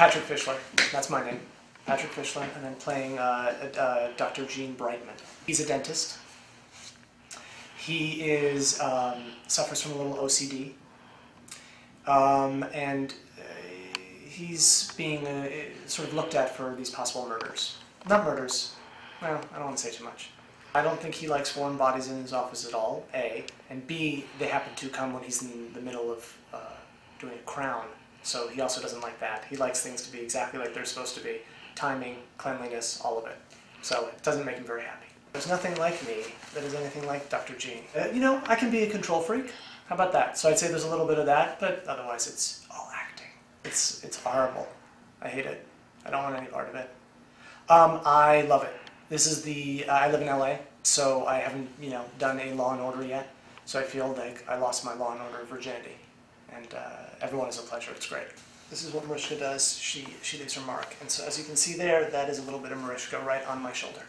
Patrick Fischler. That's my name. Patrick Fischler, and I'm playing uh, uh, Dr. Gene Brightman. He's a dentist. He is um, suffers from a little OCD, um, and uh, he's being uh, sort of looked at for these possible murders. Not murders. Well, I don't want to say too much. I don't think he likes foreign bodies in his office at all. A and B, they happen to come when he's in the middle of uh, doing a crown, so he also doesn't like that. He likes things to be exactly like they're supposed to be timing, cleanliness, all of it. So it doesn't make him very happy. There's nothing like me that is anything like Dr. Gene. Uh, you know, I can be a control freak. How about that? So I'd say there's a little bit of that, but otherwise it's all acting. It's, it's horrible. I hate it. I don't want any part of it. Um, I love it. This is the, uh, I live in LA, so I haven't, you know, done a Law and Order yet. So I feel like I lost my Law and Order virginity. And uh, everyone is a pleasure. It's great. This is what Mariska does. She, she leaves her mark. And so as you can see there, that is a little bit of Mariska right on my shoulder.